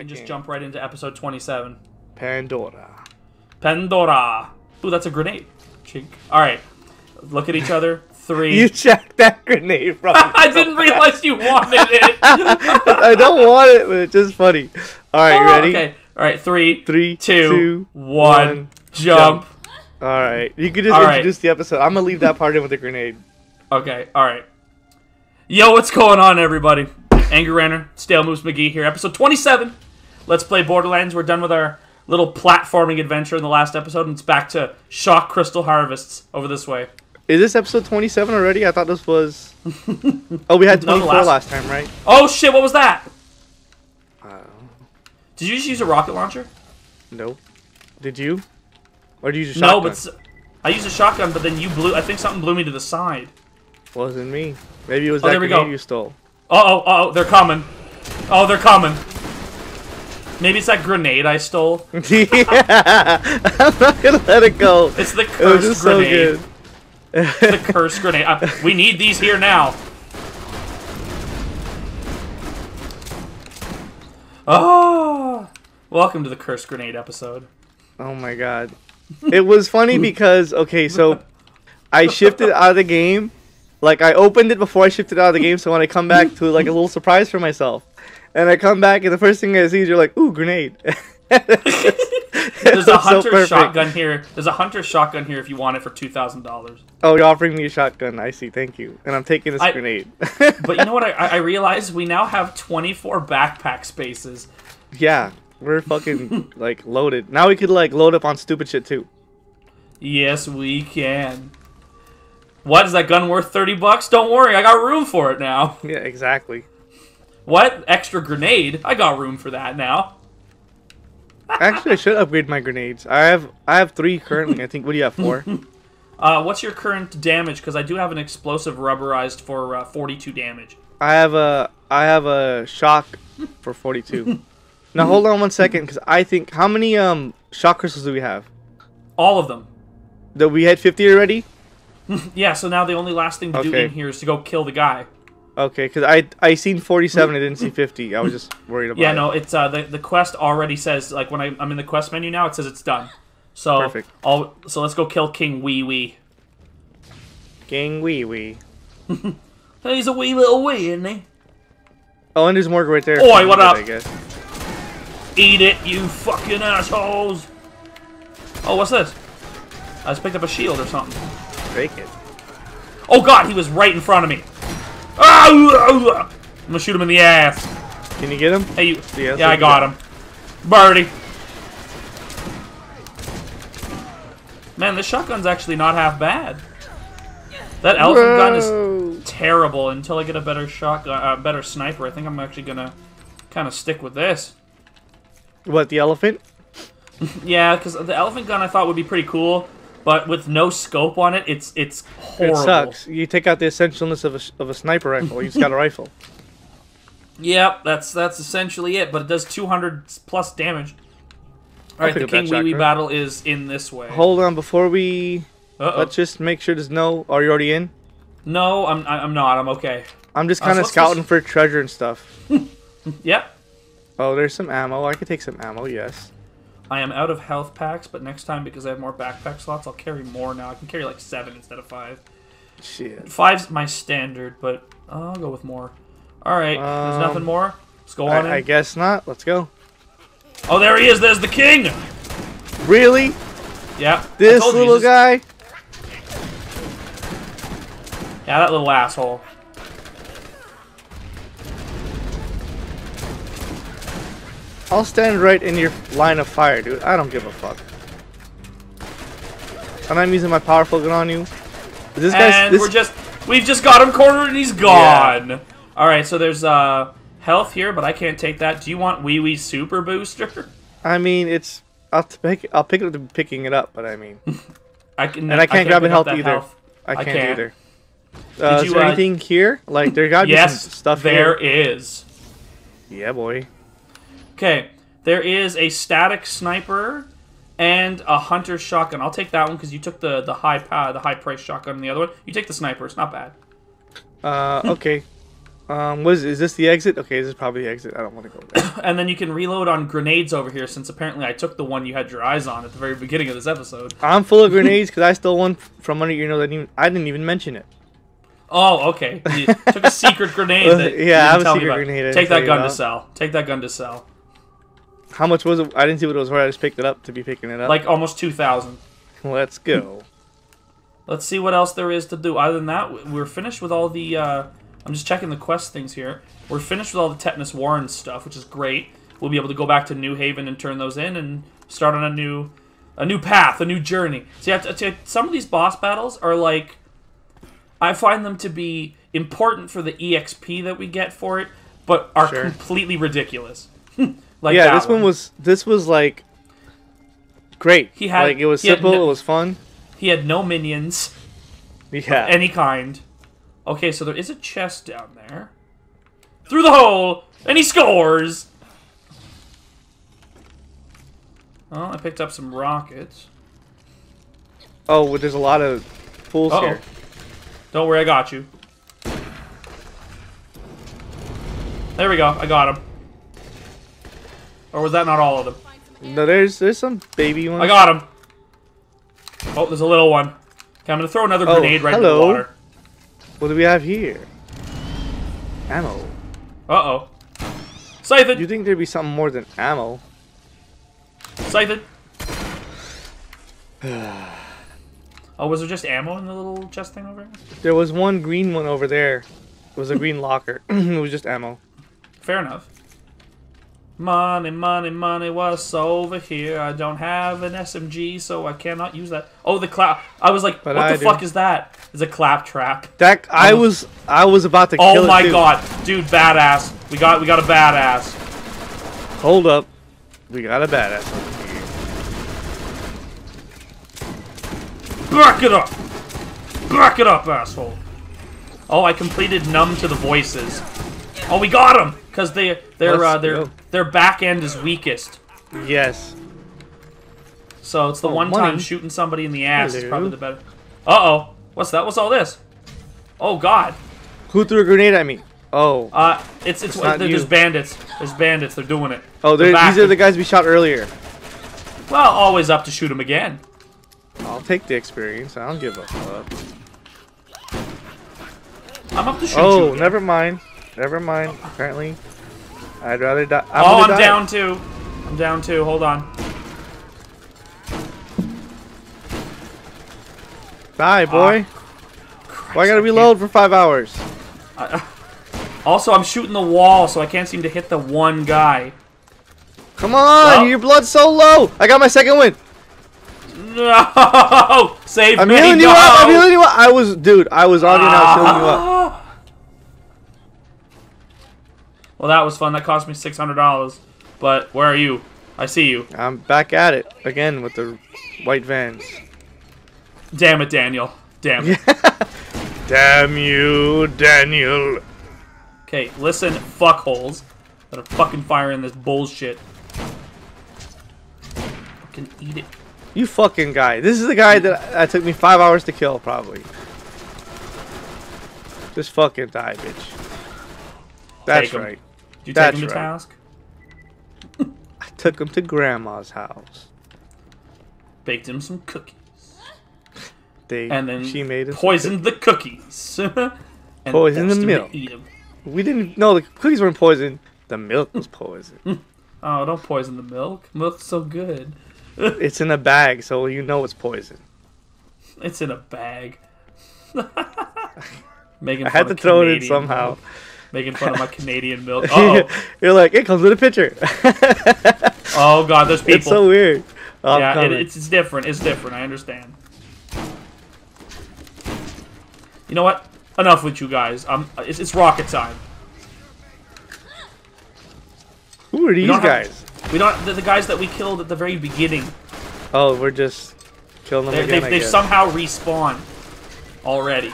can just jump right into episode 27. Pandora. Pandora. Ooh, that's a grenade. Chink. All right. Look at each other. Three. You checked that grenade from. I didn't realize you wanted it. I don't want it, but it's just funny. All right, Oh, ready? Okay. All right. Three, Three, two, two, one, one, jump. All right, you can just All right. introduce the episode. I'm gonna leave that part in with the grenade. Okay. All right. Yo, what's going on, everybody? Angry Ranter, Stale Moves McGee here. Episode 27. Let's play Borderlands. We're done with our little platforming adventure in the last episode, and it's back to Shock Crystal Harvests over this way. Is this episode 27 already? I thought this was. Oh, we had 24 last- last time, right? Oh shit! What was that? Uh, Did you just use a rocket launcher? no. Did you? Or did you use a No, but I used a shotgun, but then you blew. I think something blew me to the side. Wasn't me. Maybe it was Oh, that grenade go. you stole. Uh oh, uh oh, they're coming. Oh, they're coming. Maybe it's that grenade I stole. yeah, I'm not gonna let it go. It's the It cursed so grenade. good. the cursed grenade. Uh, we need these here now. Oh, welcome to the cursed grenade episode. Oh my god. It was funny because okay, so I shifted out of the game. Like I opened it before I shifted out of the game, so when I come back to like a little surprise for myself. And I come back and the first thing I see is you're like, ooh, grenade. There's a hunter shotgun here. There's a hunter shotgun here if you want it for two thousand dollars. Oh, you're offering me a shotgun. I see, thank you. And I'm taking this I- grenade. But you know what? I, I realized we now have 24 backpack spaces. yeah, we're fucking like loaded. Now we could like load up on stupid shit too. Yes, we can. What is that gun worth? 30 bucks? Don't worry, I got room for it now. Yeah, exactly. What? Extra grenade? I got room for that now. Actually, I should upgrade my grenades. I have I have three currently. I think. What do you have? Four. Uh, what's your current damage? Because I do have an explosive rubberized for uh, 42 damage. I have a I have a shock for 42. now hold on one second, because I think how many um shock crystals do we have? All of them. That we had 50 already. Yeah, so now the only last thing to do in here is to go kill the guy. Okay, because I I seen 47, I didn't see 50. I was just worried about. Yeah, no, it's uh, the the quest already says like when I, I'm in the quest menu now, it says it's done. So Perfect. I'll, so let's go kill King Wee Wee. King wee wee. He's a wee little wee, isn't he? Oh, and there's more right there. Oi, what up? I guess. Eat it, you fucking assholes! Oh, what's this? I just picked up a shield or something. Break it. Oh god, he was right in front of me. I'm gonna shoot him in the ass. Can you get him? Hey, you. Yeah, Yeah, I got him. Birdie. Man, this shotgun's actually not half bad. That elephant gun is terrible until I get a better shotgun, uh, better sniper. I think I'm actually gonna kind of stick with this. What the elephant? Yeah, because the elephant gun I thought would be pretty cool, but with no scope on it, it's it's horrible. It sucks. You take out the essentialness of a of a sniper rifle. You just got a rifle. Yep, that's that's essentially it. But it does 200 plus damage. All right, the King Wee Wee battle is in this way. Hold on, before we Uh-oh. let's just make sure there's no. Are you already in? No, I'm I'm not. I'm okay. I'm just Uh, kind of let's scouting just- for treasure and stuff. Yep. Oh, there's some ammo. I could take some ammo. Yes. I am out of health packs, but next time because I have more backpack slots, I'll carry more now. I can carry like seven instead of five. Shit. Five's my standard, but I'll go with more. All right, there's Um, nothing more. Let's go on in. I, I guess not. Let's go. Oh, there he is. There's the king. Really? Yeah. This you, little just- guy? Yeah, that little asshole. I'll stand right in your line of fire, dude. I don't give a fuck. And I'm using my powerful gun on you. This guy's and this, we're just we've just got him cornered and he's gone. Yeah. All right, so there's uh health here, but I can't take that. Do you want Wee Wee Super Booster? I mean, it's I'll pick I'll pick it up picking it up, but I mean, I can and I can't grab pick it up health either. health. I I can't, can't. either. Uh, Did is there uh, anything here? Like there gotta be Yes, some stuff there here. is. Yeah, boy. Okay, there is a static sniper and a hunter shotgun. I'll take that one because you took the the high uh, the high price shotgun and the other one. You take the sniper. It's not bad. Uh, okay. Um, was is this the exit? Okay, this is probably the exit. I don't want to go there. And then you can reload on grenades over here, since apparently I took the one you had your eyes on at the very beginning of this episode. I'm full of grenades because I stole one from under your nose. I didn't even, I didn't even mention it. Oh, okay. You took a secret grenade. Yeah, I have a secret grenade Take that gun to sell. Take that gun to sell. How much was it? I didn't see what it was worth. I just picked it up to be picking it up. Like almost two thousand. let's go. Let's see what else there is to do. Other than that, we're finished with all the. Uh, I'm just checking the quest things here. We're finished with all the Tetanus Warren stuff, which is great. We'll be able to go back to New Haven and turn those in and start on a new, a new path, a new journey. See, I have to, to- some of these boss battles are like, I find them to be important for the exp that we get for it, but are Sure. completely ridiculous. like yeah, this one was this was like great. He had- like it was simple. no- it was fun. He had no minions. Yeah. any kind. Okay, so there is a chest down there. Through the hole, and he scores. Well, I picked up some rockets. oh, well, there's a lot of fools Uh-oh. here. Don't worry, I got you. There we go, I got him. Or was that not all of them? No, there's there's some baby ones. I got him. Oh, there's a little one. Okay, I'm gonna throw another Oh, grenade right hello. the water. What do we have here? Ammo. Uh oh. Siphon! You think there'd be something more than ammo? Siphon! oh, was there just ammo in the little chest thing over there? There was one green one over there. It was a green locker. it was just ammo. Fair enough. Money, money, money, what's over here? I don't have an SMG, so I cannot use that. Oh, the clap. I was like, But what I the do. fuck is that? It's a clap trap. That I was I was about to kill Oh my too. god. Dude, badass. We got we got a badass. Hold up. We got a badass over. Back it up! Back it up, asshole! Oh, I completed numb to the voices. Oh, we got them! Because they, their, uh, their, go. their back end is weakest. Yes. So it's the Oh, one money. time shooting somebody in the ass is probably the better. Uh-oh. What's that? What's all this? Oh, God. Who threw a grenade at me? Oh. Uh, it's, it's, not there- you. there's bandits. There's bandits. They're doing it. Oh, They're they're, these are the guys we shot earlier. Well, always up to shoot them again. I'll take the experience. I don't give a fuck. I'm up to shoot Oh, you. again. never mind. Never mind. Apparently, I'd rather die. I'm oh, I'm die. down two. I'm down two. Hold on. Die, ah, boy. Why I gotta I reload for five hours? Uh, also, I'm shooting the wall, so I can't seem to hit the one guy. Come on, Well- your blood's so low. I got my second win. No! Save I'm me! healing no! you up. I'm healing you up. I was, dude. I was on you now, healing you up. Well, that was fun. That cost me six hundred dollars. But where are you? I see you. I'm back at it again with the white vans. Damn it, Daniel. Damn it. Damn you, Daniel. Okay, listen, fuckholes that are fucking firing this bullshit. Fucking eat it. You fucking guy. This is the guy that, that took me five hours to kill, probably. Just fucking die, bitch. That's right. Did you take him to right. task? I took him to grandma's house. Baked him some cookies. They, And then she made poisoned the cookies. and Poisoned the forced him to milk. We didn't. know the cookies weren't poisoned. The milk was poisoned. Oh, don't poison the milk. Milk's so good. it's in a bag, so you know it's poison. It's in a bag. Making I had to throw it in Canadian somehow. Making fun of my Canadian milk. Oh, You're like, it comes with a picture. oh God, those people. it's so weird. I'm yeah, it, it's, it's different. It's different. I understand. You know what? Enough with you guys. Um, it's, it's rocket time. Who are these have- guys? We don't. The, the guys that we killed at the very beginning. Oh, we're just killing them They, again. they've I they've somehow respawned already.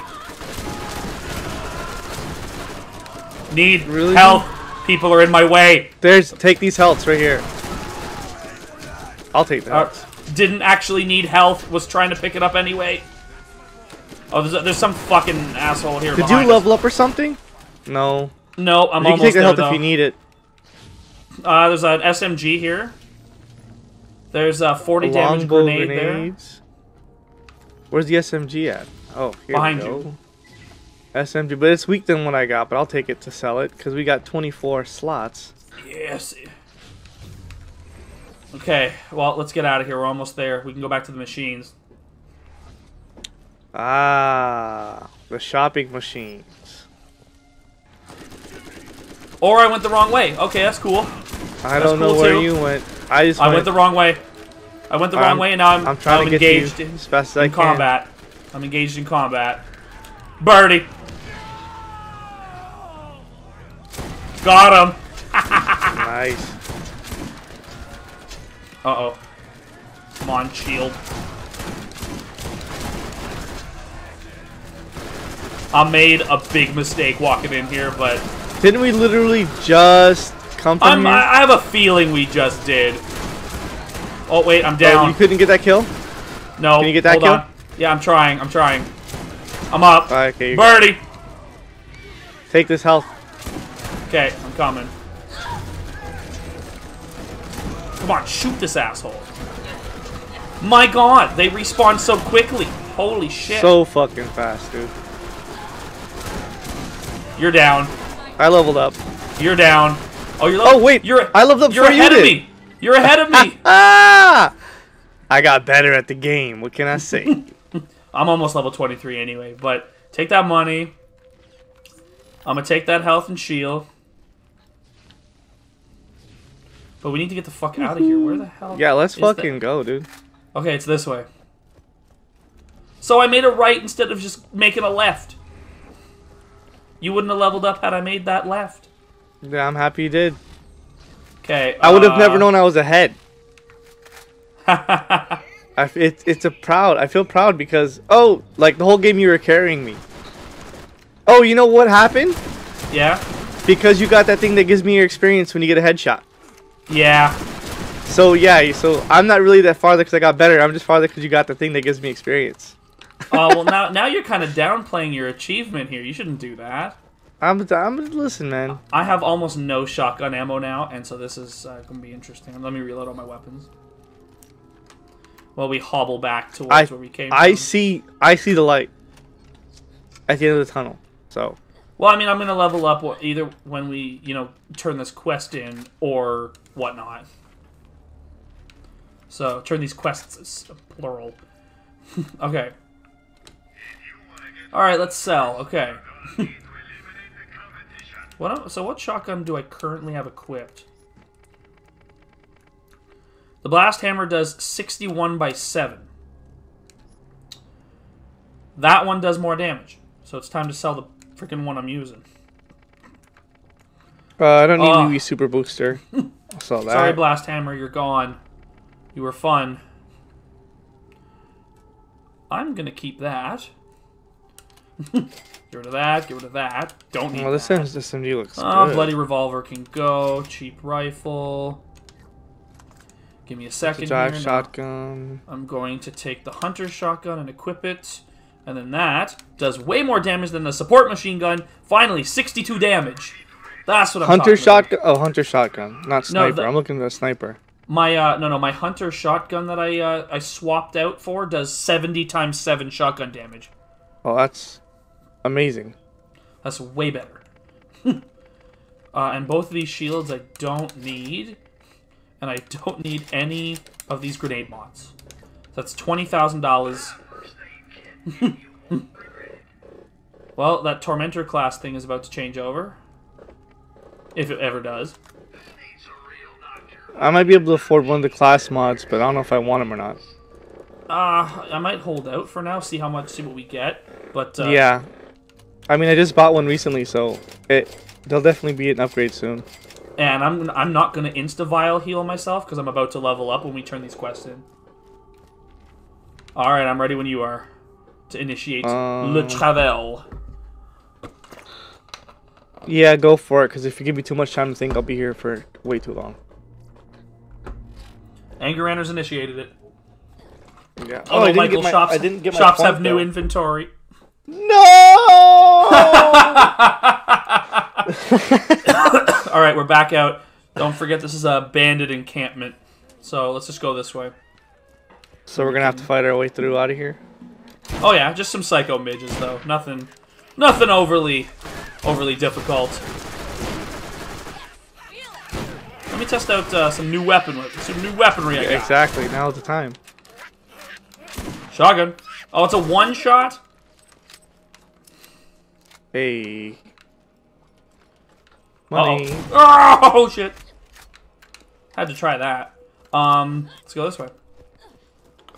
Need Really? help. People are in my way. There's take these healths right here. I'll take that. Uh, didn't actually need health. Was trying to pick it up anyway. Oh, there's, there's some fucking asshole here. Did you behind us. level up or something? No. No, I'm You can almost take the health though. if you need it. Uh, there's an SMG here. There's a 40 damage grenade there. grenades. Where's the SMG at? Oh, here Behind we go. you. SMG, but it's weak than what I got, but I'll take it to sell it because we got 24 slots. Yes. Okay, well, let's get out of here. We're almost there. We can go back to the machines. Ah, the shopping machines. Or I went the wrong way. Okay, that's cool. I don't know cool, where too. you went. I just I went, went the wrong way. I went the wrong I'm- way, and now I'm, I'm trying I'm to get engaged you in, as fast as I in can. combat. I'm engaged in combat. Birdie. Got him. Nice. Uh-oh. Come on, shield. I made a big mistake walking in here, but Didn't we literally just come from? I I have a feeling we just did. Oh, wait, I'm Oh, down. you couldn't get that kill? no, can you get that kill? on. Yeah, I'm trying. I'm trying. I'm up. Okay, you Birdie. take this health. Okay, I'm coming. Come on, shoot this asshole. My god, they respawn so quickly. Holy shit. So fucking fast, dude. You're down. I leveled up. You're down. Oh, you're. Oh wait, you're. I leveled up You're before you ahead of me. You're ahead of me. Ah! I got better at the game. What can I say? I'm almost level 23 anyway. But take that money. I'm gonna take that health and shield. But we need to get the fuck out of here. Where the hell? yeah, let's is that- fucking go, dude. Okay, it's this way. So I made a right instead of just making a left. You wouldn't have leveled up had I made that left. Yeah, I'm happy you did. Okay. I would have uh, never known I was ahead. I f it, it's a proud. I feel proud because oh, like the whole game you were carrying me. Oh, you know what happened? yeah. Because you got that thing that gives me your experience when you get a headshot. Yeah. So yeah, so I'm not really that farther because I got better. I'm just farther because you got the thing that gives me experience. Uh, well, now now you're kind of downplaying your achievement here. You shouldn't do that. I'm, I'm listen, man. I have almost no shotgun ammo now, and so this is uh, going to be interesting. Let me reload all my weapons. Well, we hobble back towards I where we came I from. see I see the light at the end of the tunnel. So Well, I mean, I'm going to level up either when we, you know, turn this quest in or whatnot. So, turn these quests plural. okay. Alright, let's sell. Okay. what? So, what shotgun do I currently have equipped? The blast hammer does 61 by 7. That one does more damage. So, it's time to sell the freaking one I'm using. uh, I don't need. UV super booster. I saw that. Sorry, Blast Hammer, you're gone. You were fun. I'm gonna keep that. get rid of that. Get rid of that. Don't need well, this that. SMG this looks Oh, good. bloody revolver can go. Cheap rifle. Give me a second here. Now shotgun. I'm going to take the hunter shotgun and equip it. And then that does way more damage than the support machine gun. Finally, 62 damage. That's what I'm Hunter shotgun. Oh, hunter shotgun, not sniper. the- I'm looking at a sniper. My uh no no my hunter shotgun that I uh, I swapped out for does 70 times 7 shotgun damage. Oh, that's amazing. That's way better. uh, and both of these shields I don't need and I don't need any of these grenade mods. That's $20,000. well, that tormentor class thing is about to change over. If it ever does. I might be able to afford one of the class mods, but I don't know if I want them or not. Uh, I might hold out for now, see how much, see what we get. But uh, yeah. I mean, I just bought one recently, so it there'll definitely be an upgrade soon. And I'm I'm not gonna insta vial heal myself because I'm about to level up when we turn these quests in. All right, I'm ready when you are to initiate Um, le travel. Yeah, go for it. Because if you give me too much time to think, I'll be here for way too long. Anger Ranners initiated it. Yeah. Oh, I didn't Michael get my, shops I didn't get my shops have new though. inventory. No. All right, we're back out. Don't forget this is a bandit encampment. So let's just go this way. So we're gonna have to fight our way through out of here. Oh yeah, just some psycho midges though. Nothing, nothing overly, overly difficult. Let me test out uh, some new weapon, some new weaponry. I got. Exactly. Now's the time. Shotgun. Oh, it's a one shot. Hey. Uh Money. oh. oh shit. Had to try that. Um, let's go this way.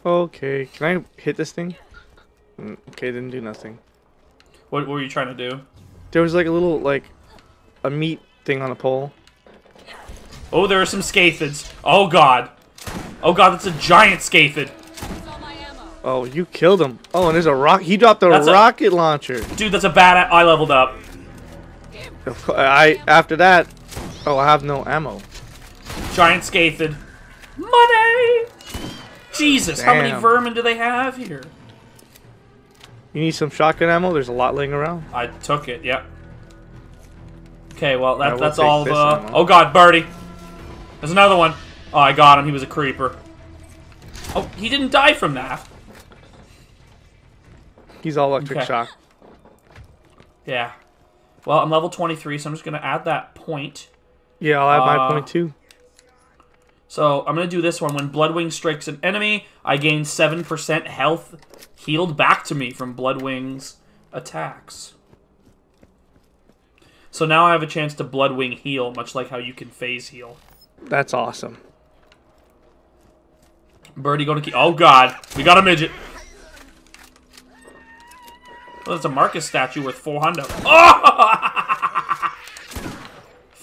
Okay. Can I hit this thing? Okay, didn't do nothing. What, what were you trying to do? There was like a little like a meat thing on a pole. Oh, there are some scythids. Oh god. Oh god, that's a giant scythid. Oh, you killed him. Oh, and there's a rock. He dropped a That's a- rocket launcher. Dude, that's a bad. I leveled up. I after that. Oh, I have no ammo. Giant scythid. Money! Jesus, how many vermin do they have here? You need some shotgun ammo. There's a lot laying around. I took it, yep. Okay, well, that, that's all the... uh. Oh god, Birdie. There's another one. Oh, I got him. He was a creeper. Oh, he didn't die from that. He's all electric Okay. shock. Yeah. Well, I'm level 23, so I'm just going to add that point. Yeah, I'll add my Uh, point too. So I'm going to do this one. When Bloodwing strikes an enemy, I gain 7% health healed back to me from Bloodwing's attacks. So now I have a chance to Bloodwing heal, much like how you can phase heal. That's awesome. Birdie going to keep. Oh god, we got a midget. Well, that's a Marcus statue worth 400. Oh!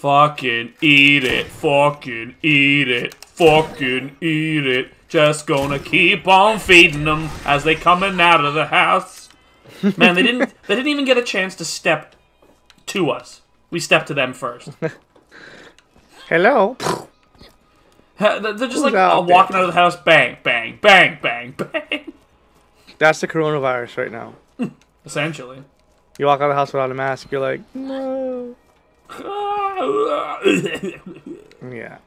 Fucking eat it. Fucking eat it. Fucking eat it. Just gonna keep on feeding them as they coming out of the house. Man, they didn't. They didn't even get a chance to step to us. We stepped to them first. Hello. They're just like out uh, walking out of the house. Bang, bang, bang, bang, bang. That's the coronavirus right now. Essentially. You walk out of the house without a mask, you're like, no. Yeah.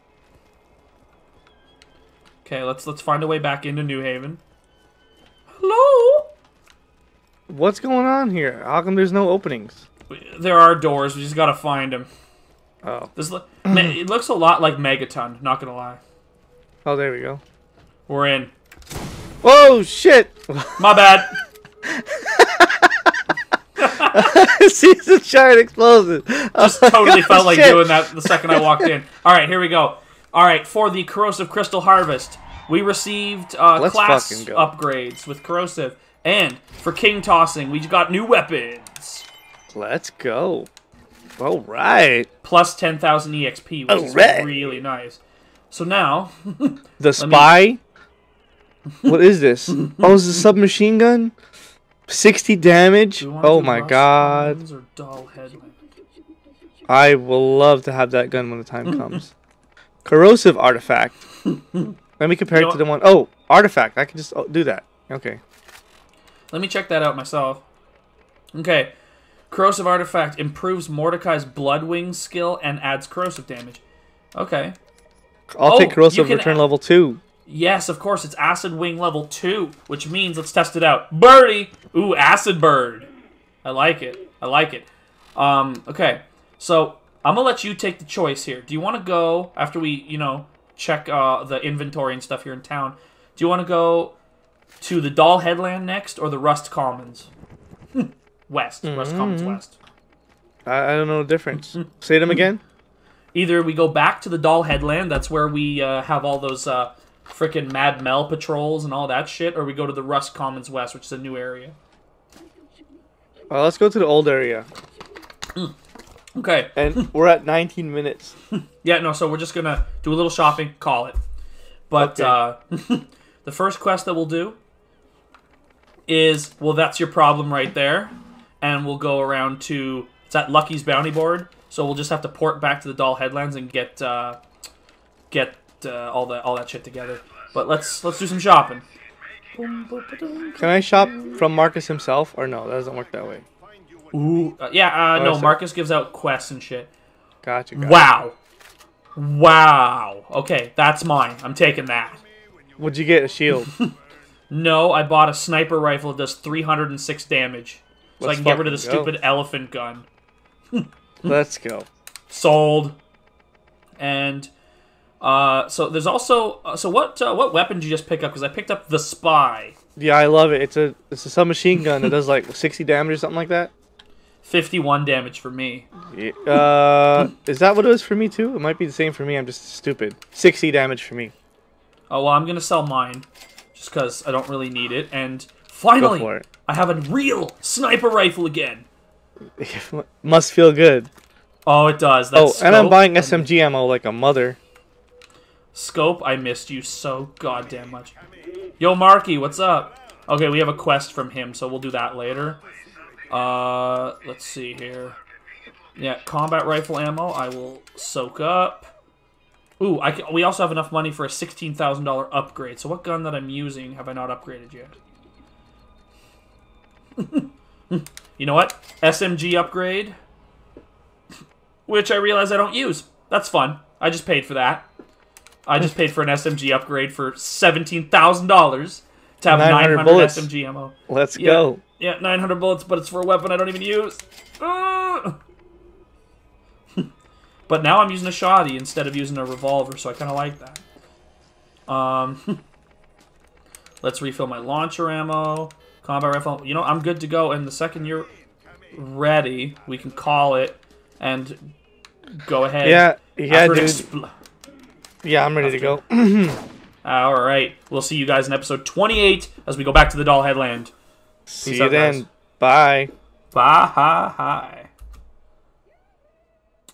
okay, let's let's find a way back into New Haven. Hello. What's going on here? How come there's no openings? There are doors. We just gotta find them. Oh. This lo it looks a lot like Megaton. Not gonna lie. Oh, there we go. We're in. Whoa, shit! My bad. Season Shard explosion. Just totally felt like doing that the second I walked in. All right, here we go. All right, for the corrosive crystal harvest, we received uh, class upgrades with corrosive, and for king tossing, we got new weapons. Let's go. All right. plus 10,000 EXP, which is really nice. So now, The spy. what is this? Oh, is this a submachine gun? 60 damage? do we wanna Oh my god. I will love to have that gun when the time comes. Corrosive artifact. Let me compare You it to the one oh artifact. I can just oh, do that. Okay. Let me check that out myself. Okay. Corrosive artifact improves Mordecai's Bloodwing skill and adds corrosive damage. Okay. I'll Oh, take corrosive return level two. Yes, of course, it's Acid Wing level 2, which means let's test it out. Birdie! Ooh, Acid Bird. I like it. I like it. Um, okay. So, I'm gonna let you take the choice here. Do you want to go, after we, you know, check uh, the inventory and stuff here in town, do you want to go to the Dahl Headland next or the Rust Commons? west. Rust Commons West. I, I don't know the difference. Say them again. Either we go back to the Dahl Headland, that's where we uh, have all those uh, freaking Mad Mel patrols and all that shit, or we go to the Rust Commons West, which is a new area. Uh, let's go to the old area. Okay. And we're at 19 minutes. Yeah, no, so we're just gonna do a little shopping, call it. But Okay. uh, the first quest that we'll do is well, that's your problem right there, and we'll go around to it's at Lucky's bounty board. So we'll just have to port back to the Dahl Headlands and get uh, get uh, all that all that shit together. But let's let's do some shopping. Can I shop from Marcus himself or no? That doesn't work that way. Ooh, uh, yeah. Uh, no, Marcus gives out quests and shit. Gotcha. gotcha. Wow. Wow. Okay, that's mine. I'm taking that. Would you get a shield? No, I bought a sniper rifle that does 306 damage. So Let's I can get rid of the go. stupid elephant gun. Let's go. Sold. And uh, so there's also uh, so what uh, what weapon did you just pick up? Because I picked up the spy. Yeah, I love it. It's a it's a submachine gun that does like 60 damage or something like that. 51 damage for me. Uh, is that what it was for me too? It might be the same for me. I'm just stupid. 60 damage for me. Oh well, I'm gonna sell mine just because I don't really need it. And finally, it. I have a real sniper rifle again. Must feel good. Oh, it does. Oh, That's and I'm buying SMG ammo like a mother. Scope, I missed you so goddamn much. Yo, Marky, what's up? Okay, we have a quest from him, so we'll do that later. Uh, let's see here. Yeah, combat rifle ammo, I will soak up. Ooh, I can, we also have enough money for a $16,000 upgrade. So what gun that I'm using have I not upgraded yet? you know what? SMG upgrade. Which I realize I don't use. That's fun. I just paid for that. I just paid for an SMG upgrade for $17,000 to have 900 900, bullets. SMG ammo. Let's Yeah. go. Yeah, 900 bullets, but it's for a weapon I don't even use. Ah! but now I'm using a shoddy instead of using a revolver, so I kind of like that. Um, let's refill my launcher ammo, combat rifle. You know, I'm good to go. And the second you're ready, we can call it and go ahead. Yeah, yeah, dude. Yeah, I'm ready to go. All right, we'll see you guys in episode 28 as we go back to the Dahl Headland. See Peace you out, then. guys. Bye. Bye. Hi, hi.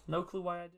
No clue why I did.